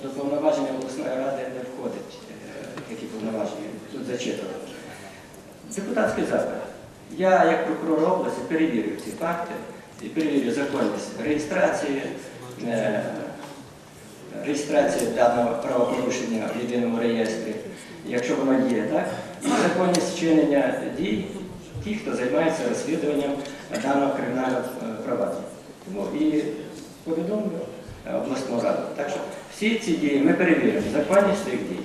що до повноваження обласної ради не входить е, такі повноваження. Тут зачитано. Депутатський запит. Я, як прокурор області, перевірю ці факти і перевірю законність реєстрації, е, реєстрації даного правопорушення в єдиному реєстрі, якщо воно є, так? І законність вчинення дій ті, хто займається розслідуванням даного кримінального е, провадження. Тому і повідомлю е, обласну всі ці дії ми перевіримо, законність цих дій.